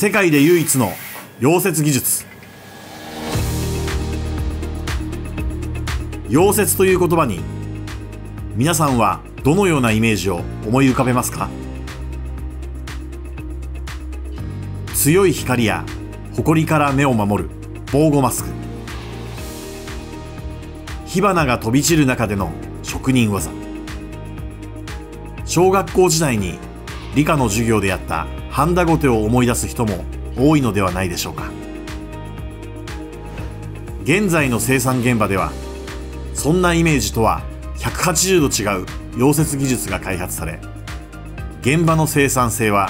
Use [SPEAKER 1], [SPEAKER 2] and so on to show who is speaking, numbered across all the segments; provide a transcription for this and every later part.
[SPEAKER 1] 世界で唯一の溶接技術。溶接という言葉に皆さんはどのようなイメージを思い浮かべますか？強い光や埃から目を守る防護マスク。火花が飛び散る中での職人技。小学校時代に理科の授業でやったハンダゴテを思い出す人も多いのではないでしょうか。現在の生産現場ではそんなイメージとは180度違う溶接技術が開発され現場の生産性は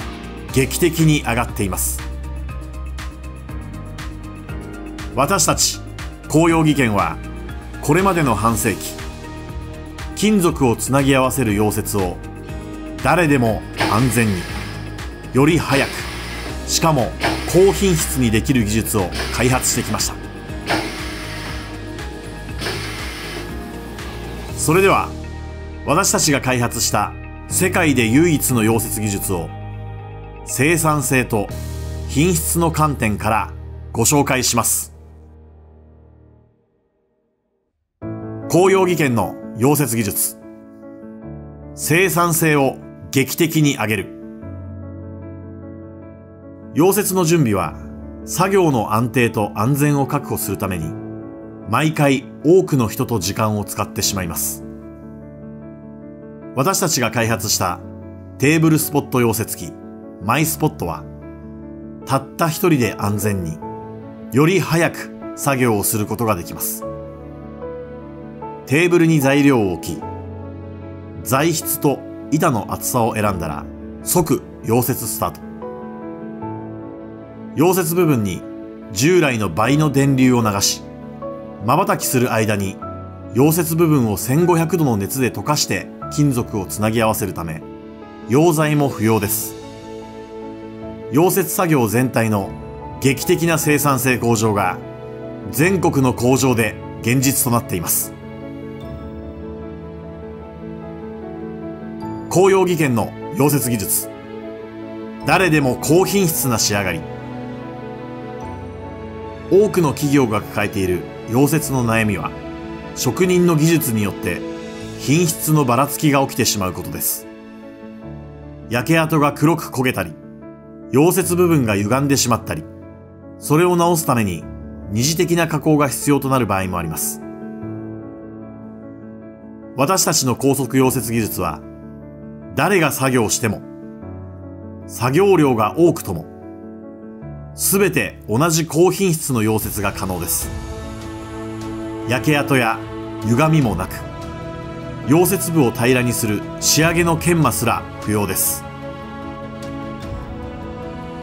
[SPEAKER 1] 劇的に上がっています。私たち紅葉技研はこれまでの半世紀金属をつなぎ合わせる溶接を誰でも安全により早くしかも高品質にできる技術を開発してきました。それでは私たちが開発した世界で唯一の溶接技術を生産性と品質の観点からご紹介します。紅葉技研の溶接技術。生産性を劇的に上げる。溶接の準備は作業の安定と安全を確保するために毎回多くの人と時間を使ってしまいます。私たちが開発したテーブルスポット溶接機マイスポットはたった一人で安全により早く作業をすることができます。テーブルに材料を置き材質と板の厚さを選んだら即溶接スタート。溶接部分に従来の倍の電流を流し瞬きする間に溶接部分を1500度の熱で溶かして金属をつなぎ合わせるため溶剤も不要です。溶接作業全体の劇的な生産性向上が全国の工場で現実となっています。紅葉技研の溶接技術。誰でも高品質な仕上がり。多くの企業が抱えている溶接の悩みは職人の技術によって品質のばらつきが起きてしまうことです。焼け跡が黒く焦げたり溶接部分が歪んでしまったりそれを直すために二次的な加工が必要となる場合もあります。私たちの高速溶接技術は誰が作業しても作業量が多くともすべて同じ高品質の溶接が可能です。焼け跡や歪みもなく溶接部を平らにする仕上げの研磨すら不要です。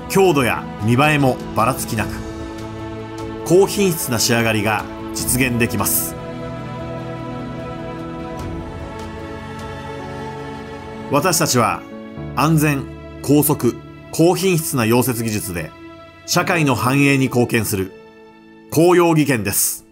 [SPEAKER 1] 強度や見栄えもばらつきなく高品質な仕上がりが実現できます。私たちは安全高速高品質な溶接技術で社会の繁栄に貢献する紅葉技研です。